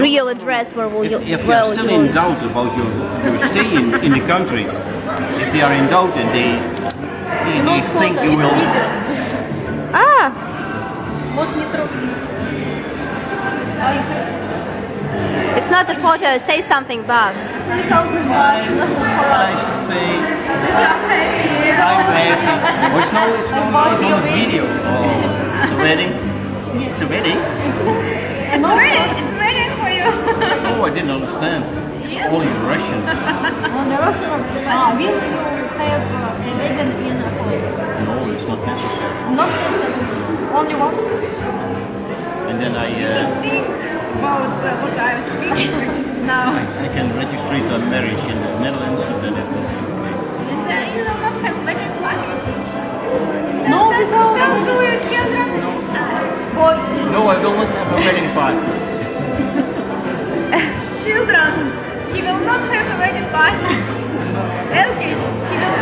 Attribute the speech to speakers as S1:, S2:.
S1: real address where will
S2: if,
S1: you
S2: if
S1: they're
S2: still in doubt about your, your stay in, in the country if they are in doubt and they they, they think you will
S1: ah it's not a photo, say something, boss.
S2: I, I should say, I'm happy. It's not, it's not it's on the video. Oh, it's a wedding. It's a wedding.
S3: It's a wedding. It's a
S2: wedding. I didn't understand. It's all in Russian.
S4: Ah, will you have uh, a wedding in a place?
S2: No, it's not necessary.
S4: Not only once.
S2: And then I, uh,
S3: Think about uh, what I'm speaking now.
S2: I can register a marriage in the Netherlands, and then it will be.
S3: And uh, you will not have wedding party.
S4: No,
S3: Don't, don't do your children.
S4: Boy,
S2: No, I will not have a wedding party.
S3: Children. He will not have a wedding party. He